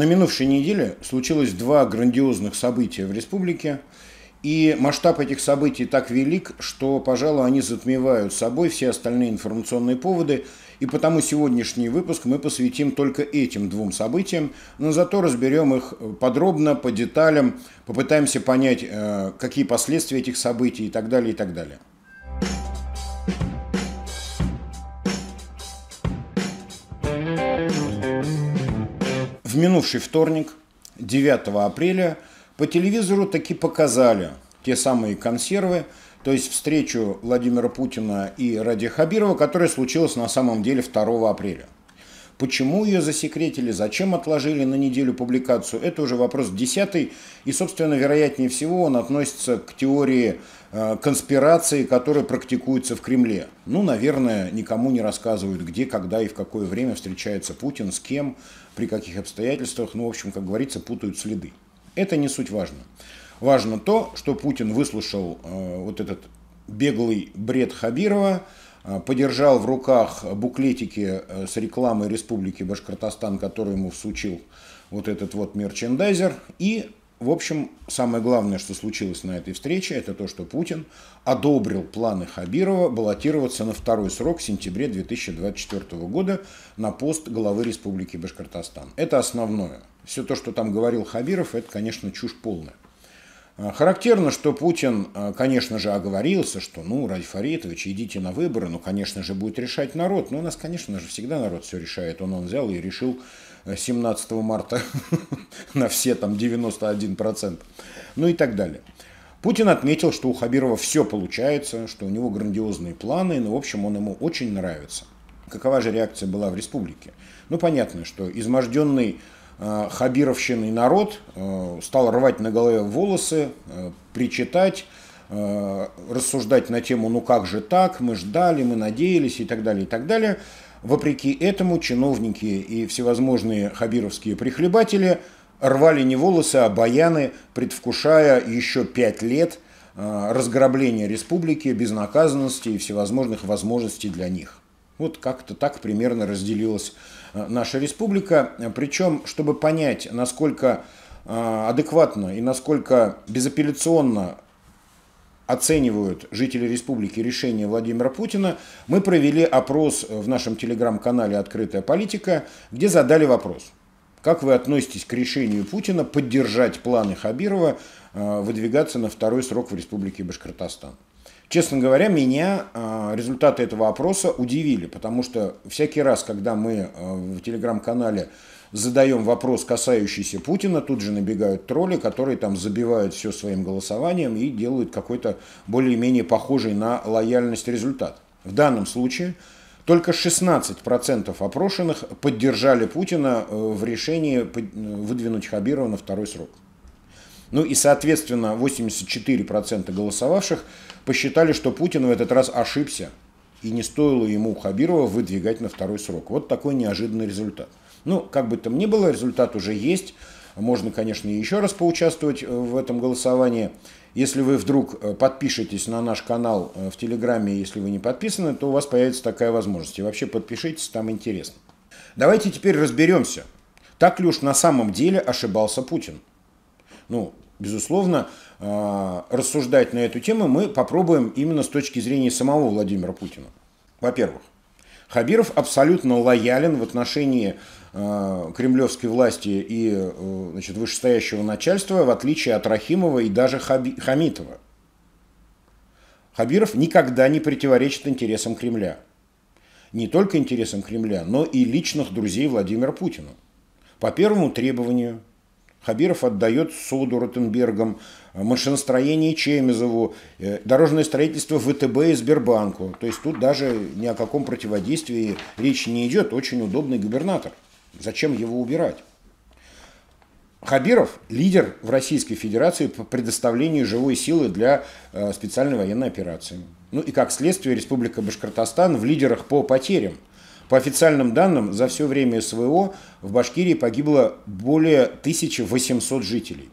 На минувшей неделе случилось два грандиозных события в республике, и масштаб этих событий так велик, что, пожалуй, они затмевают собой все остальные информационные поводы, и потому сегодняшний выпуск мы посвятим только этим двум событиям, но зато разберем их подробно, по деталям, попытаемся понять, э, какие последствия этих событий и так далее, и так далее. В минувший вторник, 9 апреля, по телевизору таки показали те самые консервы, то есть встречу Владимира Путина и Ради Хабирова, которая случилась на самом деле 2 апреля. Почему ее засекретили, зачем отложили на неделю публикацию, это уже вопрос десятый. И, собственно, вероятнее всего он относится к теории конспирации, которая практикуется в Кремле. Ну, наверное, никому не рассказывают, где, когда и в какое время встречается Путин, с кем, при каких обстоятельствах. Ну, в общем, как говорится, путают следы. Это не суть важно. Важно то, что Путин выслушал э, вот этот беглый бред Хабирова, э, подержал в руках буклетики э, с рекламой Республики Башкортостан, который ему всучил вот этот вот мерчендайзер, и в общем, самое главное, что случилось на этой встрече, это то, что Путин одобрил планы Хабирова баллотироваться на второй срок в сентябре 2024 года на пост главы Республики Башкортостан. Это основное. Все то, что там говорил Хабиров, это, конечно, чушь полная. А, характерно, что Путин, а, конечно же, оговорился, что, ну, Ради Фаритович, идите на выборы, ну, конечно же, будет решать народ. Но у нас, конечно же, всегда народ все решает. Он, он взял и решил 17 марта на все там 91%, ну и так далее. Путин отметил, что у Хабирова все получается, что у него грандиозные планы, ну, в общем, он ему очень нравится. Какова же реакция была в республике? Ну, понятно, что изможденный э, хабировщиной народ э, стал рвать на голове волосы, э, причитать, э, рассуждать на тему «ну как же так?», «мы ждали», «мы надеялись» и так далее, и так далее – Вопреки этому чиновники и всевозможные хабировские прихлебатели рвали не волосы, а баяны, предвкушая еще пять лет а, разграбления республики, безнаказанности и всевозможных возможностей для них. Вот как-то так примерно разделилась а, наша республика. Причем, чтобы понять, насколько а, адекватно и насколько безапелляционно оценивают жители республики решение Владимира Путина, мы провели опрос в нашем телеграм-канале «Открытая политика», где задали вопрос. Как вы относитесь к решению Путина поддержать планы Хабирова э, выдвигаться на второй срок в республике Башкортостан? Честно говоря, меня э, результаты этого опроса удивили, потому что всякий раз, когда мы э, в телеграм-канале задаем вопрос, касающийся Путина, тут же набегают тролли, которые там забивают все своим голосованием и делают какой-то более-менее похожий на лояльность результат. В данном случае только 16% опрошенных поддержали Путина э, в решении э, выдвинуть Хабирова на второй срок. Ну и, соответственно, 84% голосовавших посчитали, что Путин в этот раз ошибся и не стоило ему Хабирова выдвигать на второй срок. Вот такой неожиданный результат. Ну, как бы там ни было, результат уже есть. Можно, конечно, еще раз поучаствовать э, в этом голосовании. Если вы вдруг э, подпишетесь на наш канал э, в Телеграме, если вы не подписаны, то у вас появится такая возможность. И вообще подпишитесь, там интересно. Давайте теперь разберемся, так ли уж на самом деле ошибался Путин. Ну, безусловно, рассуждать на эту тему мы попробуем именно с точки зрения самого Владимира Путина. Во-первых, Хабиров абсолютно лоялен в отношении Э, кремлевской власти и э, значит, вышестоящего начальства, в отличие от Рахимова и даже Хаби, Хамитова. Хабиров никогда не противоречит интересам Кремля. Не только интересам Кремля, но и личных друзей Владимира Путина. По первому требованию Хабиров отдает суду Ротенбергам машиностроение Чемезову, дорожное строительство ВТБ и Сбербанку. То есть тут даже ни о каком противодействии речи не идет. Очень удобный губернатор. Зачем его убирать? Хабиров – лидер в Российской Федерации по предоставлению живой силы для э, специальной военной операции. Ну и как следствие Республика Башкортостан в лидерах по потерям. По официальным данным, за все время СВО в Башкирии погибло более 1800 жителей.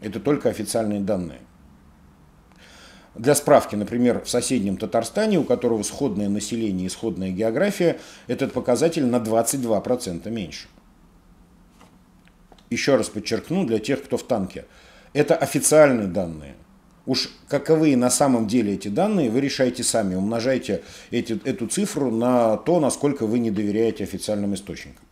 Это только официальные данные. Для справки, например, в соседнем Татарстане, у которого сходное население и сходная география, этот показатель на 22% меньше. еще раз подчеркну для тех, кто в танке, это официальные данные. Уж каковы на самом деле эти данные, вы решаете сами, умножайте эти, эту цифру на то, насколько вы не доверяете официальным источникам.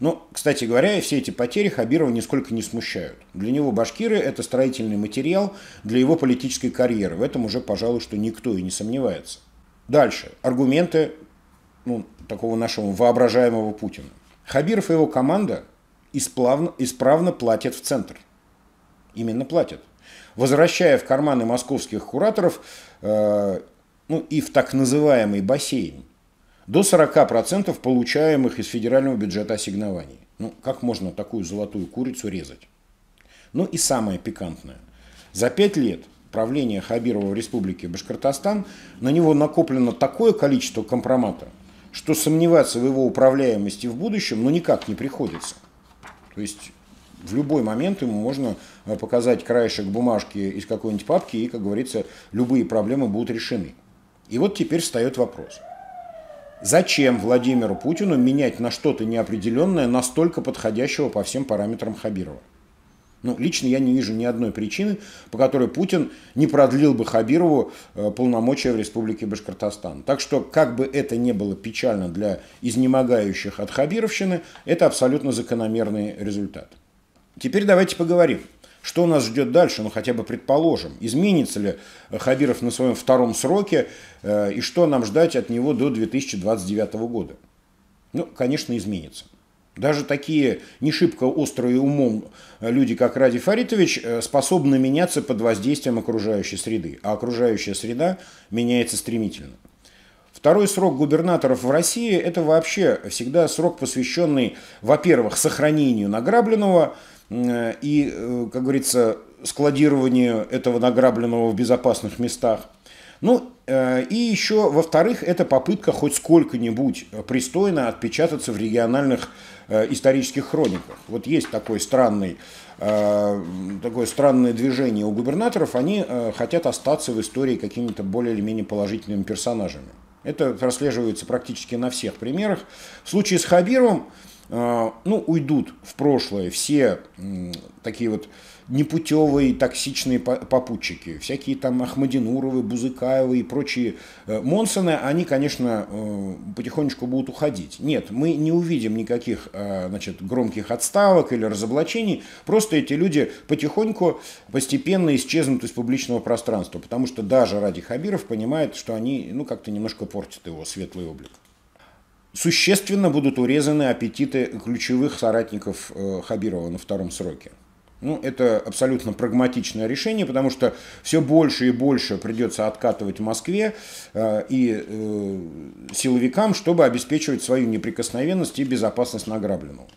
Но, кстати говоря, все эти потери Хабирова нисколько не смущают. Для него башкиры – это строительный материал для его политической карьеры. В этом уже, пожалуй, что никто и не сомневается. Дальше. Аргументы ну, такого нашего воображаемого Путина. Хабиров и его команда исправно, исправно платят в центр. Именно платят. Возвращая в карманы московских кураторов э, ну, и в так называемый бассейн до 40% получаемых из федерального бюджета ассигнований. Ну, как можно такую золотую курицу резать? Ну и самое пикантное. За пять лет правления Хабирова в республике Башкортостан на него накоплено такое количество компромата, что сомневаться в его управляемости в будущем ну никак не приходится. То есть в любой момент ему можно э, показать краешек бумажки из какой-нибудь папки, и, как говорится, любые проблемы будут решены. И вот теперь встает вопрос – Зачем Владимиру Путину менять на что-то неопределенное, настолько подходящего по всем параметрам Хабирова? Ну, лично я не вижу ни одной причины, по которой Путин не продлил бы Хабирову э, полномочия в Республике Башкортостан. Так что, как бы это ни было печально для изнемогающих от Хабировщины, это абсолютно закономерный результат. Теперь давайте поговорим. Что нас ждет дальше? Ну, хотя бы предположим. Изменится ли Хабиров на своем втором сроке э, и что нам ждать от него до 2029 года? Ну, конечно, изменится. Даже такие не шибко острые умом люди, как Ради Фаритович, э, способны меняться под воздействием окружающей среды. А окружающая среда меняется стремительно. Второй срок губернаторов в России – это вообще всегда срок, посвященный, во-первых, сохранению награбленного – Э, и, э, как говорится, складированию этого награбленного в безопасных местах. Ну, э, и еще, во-вторых, это попытка хоть сколько-нибудь пристойно отпечататься в региональных исторических хрониках. Вот есть такой странный, такое странное движение у губернаторов, они хотят остаться в истории какими-то более или менее положительными персонажами. Это прослеживается практически на всех примерах. В случае с Хабировым ну, уйдут в прошлое все такие вот непутевые токсичные попутчики, всякие там Ахмадинуровы, Бузыкаевы и прочие э, Монсоны, они, конечно, э, потихонечку будут уходить. Нет, мы не увидим никаких э, значит, громких отставок или разоблачений, просто эти люди потихоньку, постепенно исчезнут из публичного пространства, потому что даже Ради Хабиров понимает, что они ну, как-то немножко портят его светлый облик существенно будут урезаны аппетиты ключевых соратников э, Хабирова на втором сроке. Ну, это абсолютно прагматичное решение, потому что все больше и больше придется откатывать в Москве э, и э, силовикам, чтобы обеспечивать свою неприкосновенность и безопасность награбленного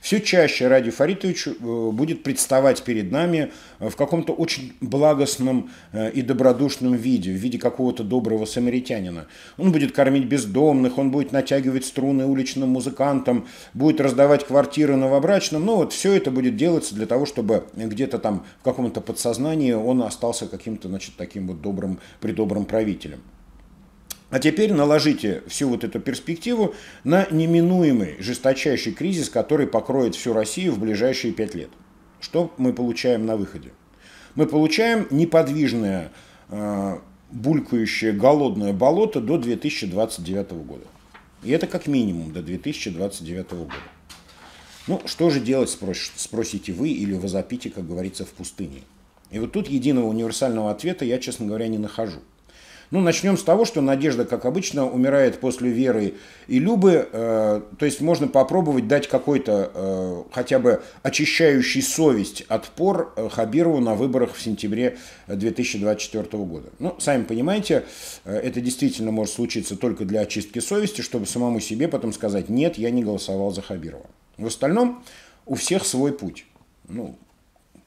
все чаще Ради Фаритович э, будет представать перед нами в каком-то очень благостном э, и добродушном виде, в виде какого-то доброго самаритянина. Он будет кормить бездомных, он будет натягивать струны уличным музыкантам, будет раздавать квартиры новобрачным. Ну вот все это будет делаться для того, чтобы где-то там в каком-то подсознании он остался каким-то, значит, таким вот добрым, придобрым правителем. А теперь наложите всю вот эту перспективу на неминуемый жесточайший кризис, который покроет всю Россию в ближайшие пять лет. Что мы получаем на выходе? Мы получаем неподвижное, э, булькающее, голодное болото до 2029 года. И это как минимум до 2029 года. Ну, что же делать, спросите вы, или возопите, как говорится, в пустыне. И вот тут единого универсального ответа я, честно говоря, не нахожу. Ну, начнем с того, что Надежда, как обычно, умирает после Веры и Любы. Э, то есть можно попробовать дать какой-то э, хотя бы очищающий совесть отпор э, Хабирову на выборах в сентябре 2024 года. Ну, сами понимаете, э, это действительно может случиться только для очистки совести, чтобы самому себе потом сказать, нет, я не голосовал за Хабирова. В остальном у всех свой путь. Ну,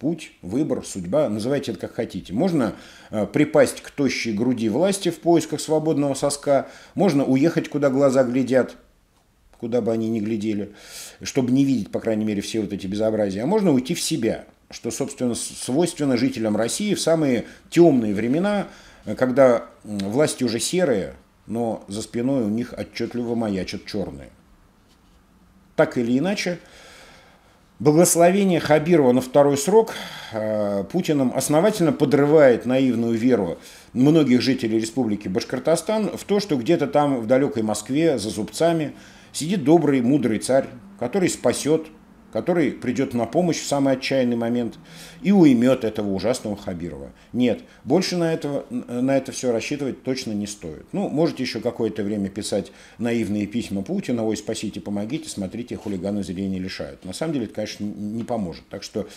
путь, выбор, судьба, называйте это как хотите. Можно э, припасть к тощей груди власти в поисках свободного соска, можно уехать, куда глаза глядят, куда бы они ни глядели, чтобы не видеть, по крайней мере, все вот эти безобразия, а можно уйти в себя, что, собственно, свойственно жителям России в самые темные времена, э, когда власти уже серые, но за спиной у них отчетливо маячат черные. Так или иначе, Благословение Хабирова на второй срок э, Путиным основательно подрывает наивную веру многих жителей Республики Башкортостан в то, что где-то там в далекой Москве за зубцами сидит добрый, мудрый царь, который спасет который придет на помощь в самый отчаянный момент и уймет этого ужасного Хабирова. Нет, больше на, этого, на это все рассчитывать точно не стоит. Ну, можете еще какое-то время писать наивные письма Путина, ой, спасите, помогите, смотрите, хулиганы зрения лишают. На самом деле это, конечно, не поможет. Так что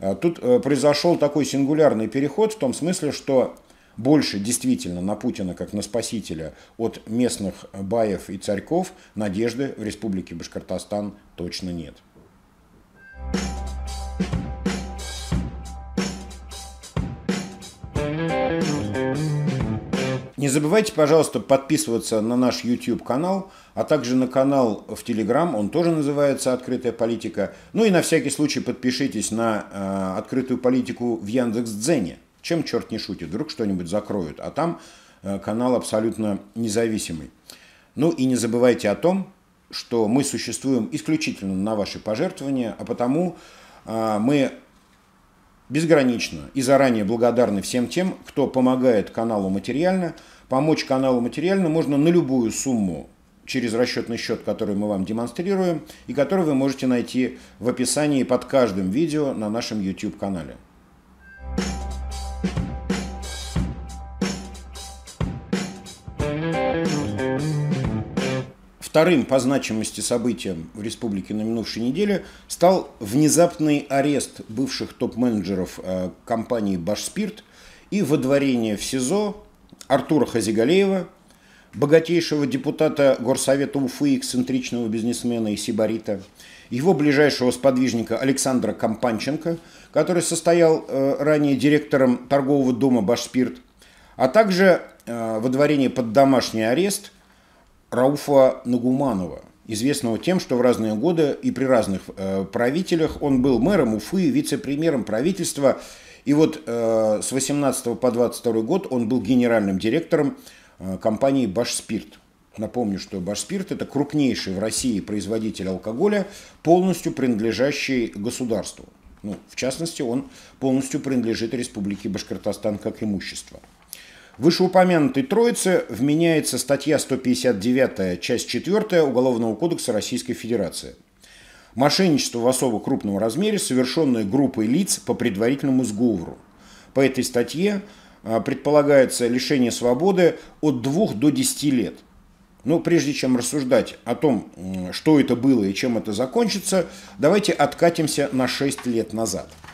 э, тут э, произошел такой сингулярный переход в том смысле, что больше действительно на Путина как на спасителя от местных баев и царьков надежды в Республике Башкортостан точно нет. Не забывайте, пожалуйста, подписываться на наш YouTube-канал, а также на канал в Telegram, он тоже называется «Открытая политика». Ну и на всякий случай подпишитесь на э, «Открытую политику» в Яндекс.Дзене. Чем черт не шутит, вдруг что-нибудь закроют, а там э, канал абсолютно независимый. Ну и не забывайте о том, что мы существуем исключительно на ваши пожертвования, а потому э, мы безгранично и заранее благодарны всем тем, кто помогает каналу материально. Помочь каналу материально можно на любую сумму через расчетный счет, который мы вам демонстрируем, и который вы можете найти в описании под каждым видео на нашем YouTube-канале. Вторым по значимости событием в республике на минувшей неделе стал внезапный арест бывших топ-менеджеров э, компании «Башспирт» и водворение в СИЗО Артура Хазигалеева, богатейшего депутата Горсовета Уфы, эксцентричного бизнесмена и сибарита, его ближайшего сподвижника Александра Компанченко, который состоял э, ранее директором торгового дома «Башспирт», а также э, водворение под домашний арест Рауфа Нагуманова, известного тем, что в разные годы и при разных э, правителях он был мэром Уфы, вице-премьером правительства. И вот э, с 18 по 22 год он был генеральным директором э, компании «Башспирт». Напомню, что «Башспирт» – это крупнейший в России производитель алкоголя, полностью принадлежащий государству. Ну, в частности, он полностью принадлежит Республике Башкортостан как имущество – Вышеупомянутой троице вменяется статья 159, часть 4 Уголовного кодекса Российской Федерации. Мошенничество в особо крупном размере, совершенное группой лиц по предварительному сговору. По этой статье а, предполагается лишение свободы от 2 до 10 лет. Но прежде чем рассуждать о том, что это было и чем это закончится, давайте откатимся на 6 лет назад –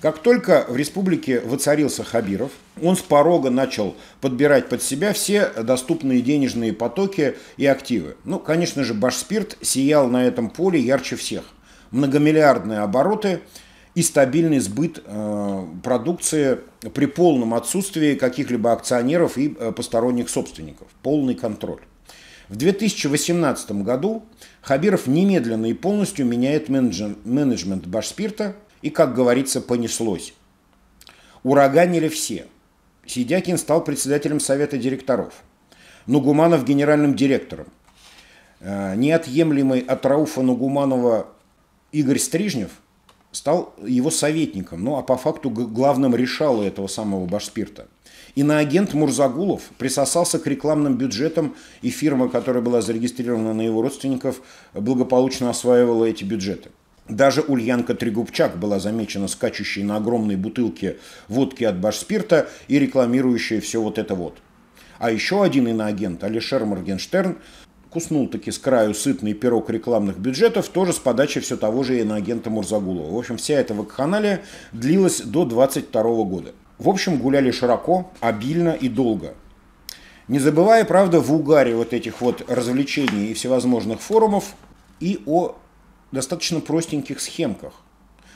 как только в республике воцарился Хабиров, он с порога начал подбирать под себя все доступные денежные потоки и активы. Ну, конечно же, Башспирт сиял на этом поле ярче всех. Многомиллиардные обороты и стабильный сбыт э, продукции при полном отсутствии каких-либо акционеров и э, посторонних собственников. Полный контроль. В 2018 году Хабиров немедленно и полностью меняет менеджмент Башспирта – и, как говорится, понеслось. Ураганили все. Сидякин стал председателем совета директоров. Нугуманов генеральным директором. Э, неотъемлемый от Рауфа Нугуманова Игорь Стрижнев стал его советником, ну а по факту главным решало этого самого Башспирта. Иноагент Мурзагулов присосался к рекламным бюджетам, и фирма, которая была зарегистрирована на его родственников, благополучно осваивала эти бюджеты. Даже Ульянка Трегубчак была замечена скачущей на огромной бутылке водки от Башспирта и рекламирующей все вот это вот. А еще один иноагент, Алишер Моргенштерн, куснул таки с краю сытный пирог рекламных бюджетов, тоже с подачи все того же иноагента Мурзагулова. В общем, вся эта вакханалия длилась до 22 года. В общем, гуляли широко, обильно и долго. Не забывая, правда, в угаре вот этих вот развлечений и всевозможных форумов и о достаточно простеньких схемках.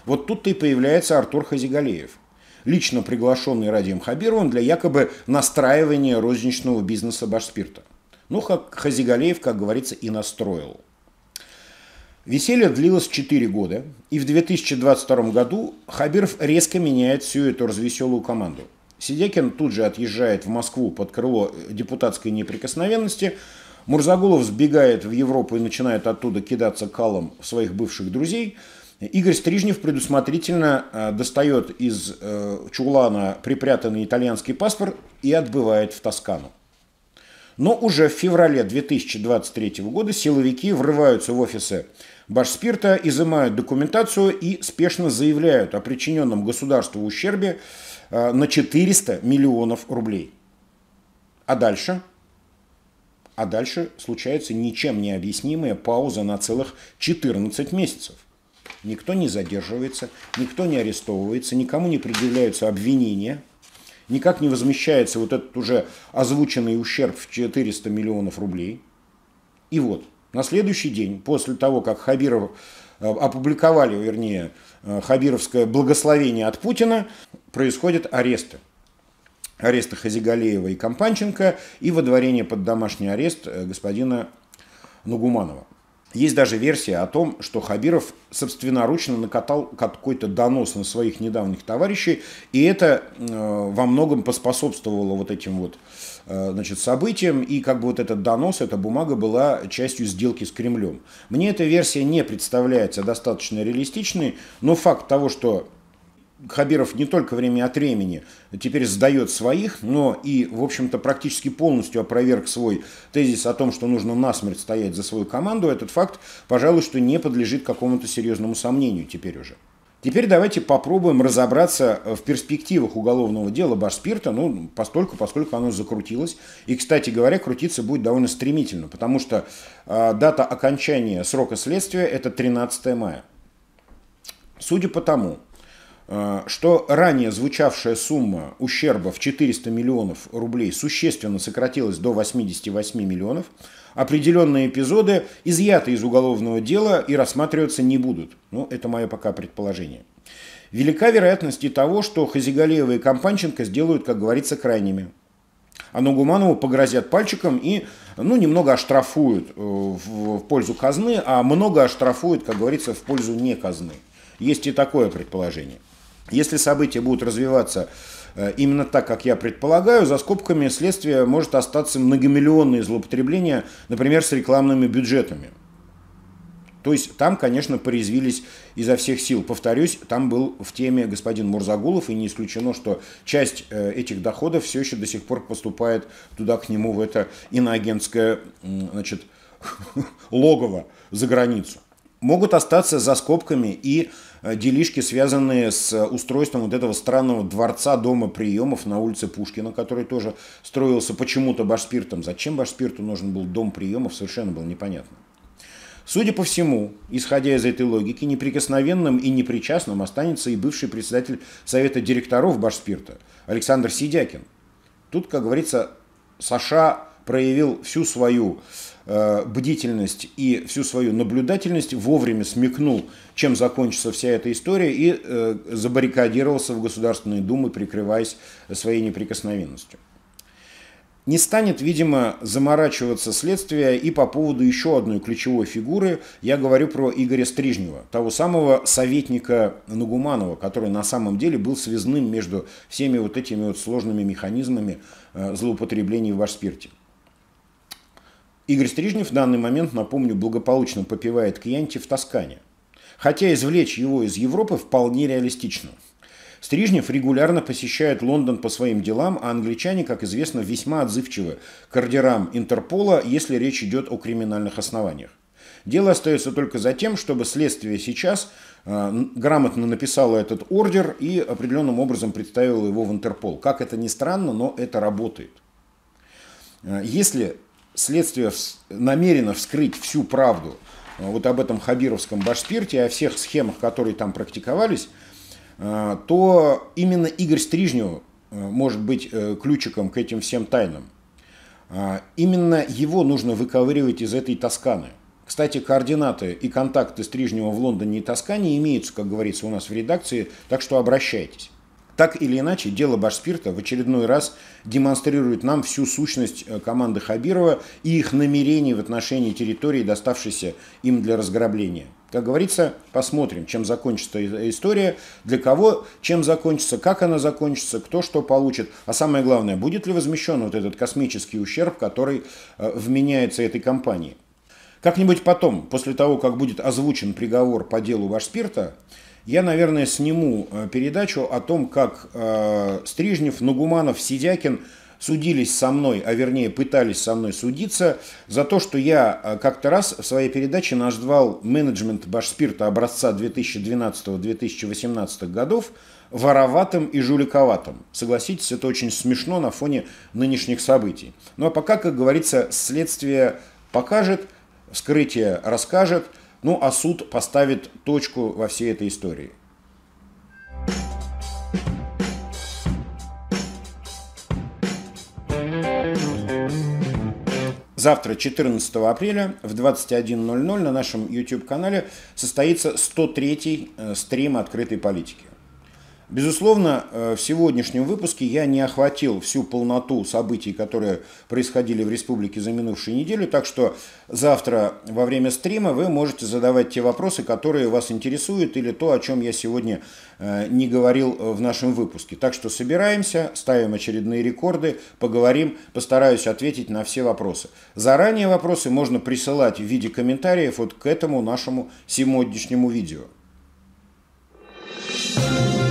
Вот тут-то и появляется Артур Хазигалеев, лично приглашенный Радием Хабировым для якобы настраивания розничного бизнеса Башспирта. Ну, как Хазигалеев, как говорится, и настроил. Веселье длилось 4 года, и в 2022 году Хабиров резко меняет всю эту развеселую команду. Сидекин тут же отъезжает в Москву под крыло депутатской неприкосновенности, Мурзагулов сбегает в Европу и начинает оттуда кидаться калом своих бывших друзей. Игорь Стрижнев предусмотрительно э, достает из э, чулана припрятанный итальянский паспорт и отбывает в Тоскану. Но уже в феврале 2023 года силовики врываются в офисы Башспирта, изымают документацию и спешно заявляют о причиненном государству ущербе э, на 400 миллионов рублей. А дальше? А дальше случается ничем не объяснимая пауза на целых 14 месяцев. Никто не задерживается, никто не арестовывается, никому не предъявляются обвинения, никак не возмещается вот этот уже озвученный ущерб в 400 миллионов рублей. И вот, на следующий день, после того, как Хабиров э, опубликовали, вернее, э, Хабировское благословение от Путина, происходят аресты. Аресты Хазигалеева и Компанченко и водворение под домашний арест э, господина Нугуманова. Есть даже версия о том, что Хабиров собственноручно накатал какой-то донос на своих недавних товарищей, и это э, во многом поспособствовало вот этим вот э, значит, событиям, и как бы вот этот донос, эта бумага была частью сделки с Кремлем. Мне эта версия не представляется достаточно реалистичной, но факт того, что Хабиров не только время от времени теперь сдает своих, но и, в общем-то, практически полностью опроверг свой тезис о том, что нужно насмерть стоять за свою команду. Этот факт, пожалуй, что не подлежит какому-то серьезному сомнению теперь уже. Теперь давайте попробуем разобраться в перспективах уголовного дела Башспирта, ну, постольку, поскольку оно закрутилось. И, кстати говоря, крутиться будет довольно стремительно, потому что э, дата окончания срока следствия – это 13 мая. Судя по тому, что ранее звучавшая сумма ущерба в 400 миллионов рублей существенно сократилась до 88 миллионов, определенные эпизоды изъяты из уголовного дела и рассматриваться не будут. Ну, это мое пока предположение. Велика вероятность и того, что Хазигалеева и Компанченко сделают, как говорится, крайними. А Нугуманову погрозят пальчиком и ну, немного оштрафуют э, в пользу казны, а много оштрафуют, как говорится, в пользу не казны. Есть и такое предположение. Если события будут развиваться э, именно так, как я предполагаю, за скобками следствия может остаться многомиллионные злоупотребления, например, с рекламными бюджетами. То есть там, конечно, порезвились изо всех сил. Повторюсь, там был в теме господин Мурзагулов, и не исключено, что часть э, этих доходов все еще до сих пор поступает туда, к нему, в это иноагентское значит, логово за границу. Могут остаться за скобками и делишки, связанные с устройством вот этого странного дворца дома приемов на улице Пушкина, который тоже строился почему-то Башспиртом. Зачем Башспирту нужен был дом приемов, совершенно было непонятно. Судя по всему, исходя из этой логики, неприкосновенным и непричастным останется и бывший председатель Совета директоров Башспирта Александр Сидякин. Тут, как говорится, Саша проявил всю свою Э, бдительность и всю свою наблюдательность, вовремя смекнул, чем закончится вся эта история и э, забаррикадировался в Государственной Думе, прикрываясь своей неприкосновенностью. Не станет, видимо, заморачиваться следствие и по поводу еще одной ключевой фигуры. Я говорю про Игоря Стрижнева, того самого советника Нагуманова, который на самом деле был связным между всеми вот этими вот сложными механизмами э, злоупотребления в Башспирте. Игорь Стрижнев в данный момент, напомню, благополучно попивает кьянти в Тоскане. Хотя извлечь его из Европы вполне реалистично. Стрижнев регулярно посещает Лондон по своим делам, а англичане, как известно, весьма отзывчивы к ордерам Интерпола, если речь идет о криминальных основаниях. Дело остается только за тем, чтобы следствие сейчас э, грамотно написало этот ордер и определенным образом представило его в Интерпол. Как это ни странно, но это работает. Э, если следствие намерено вскрыть всю правду э, вот об этом хабировском башспирте, о всех схемах, которые там практиковались, э, то именно Игорь Стрижнев э, может быть ключиком к этим всем тайнам. Именно его нужно выковыривать из этой Тосканы. Кстати, координаты и контакты Стрижнева в Лондоне и Тоскане имеются, как говорится у нас в редакции, так что обращайтесь. Так или иначе, дело Башспирта в очередной раз демонстрирует нам всю сущность э, команды Хабирова и их намерений в отношении территории, доставшейся им для разграбления. Как говорится, посмотрим, чем закончится история, для кого чем закончится, как она закончится, кто что получит. А самое главное, будет ли возмещен вот этот космический ущерб, который э, вменяется этой компании. Как-нибудь потом, после того, как будет озвучен приговор по делу Вашспирта, я, наверное, сниму э, передачу о том, как э, Стрижнев, Нагуманов, Сидякин судились со мной, а вернее пытались со мной судиться за то, что я э, как-то раз в своей передаче назвал менеджмент Башспирта образца 2012-2018 годов вороватым и жуликоватым. Согласитесь, это очень смешно на фоне нынешних событий. Ну а пока, как говорится, следствие покажет, вскрытие расскажет, ну а суд поставит точку во всей этой истории. Завтра, 14 апреля в 21.00 на нашем YouTube-канале состоится 103-й э, стрим открытой политики. Безусловно, э, в сегодняшнем выпуске я не охватил всю полноту событий, которые происходили в республике за минувшую неделю, так что завтра во время стрима вы можете задавать те вопросы, которые вас интересуют, или то, о чем я сегодня э, не говорил в нашем выпуске. Так что собираемся, ставим очередные рекорды, поговорим, постараюсь ответить на все вопросы. Заранее вопросы можно присылать в виде комментариев вот к этому нашему сегодняшнему видео. thank you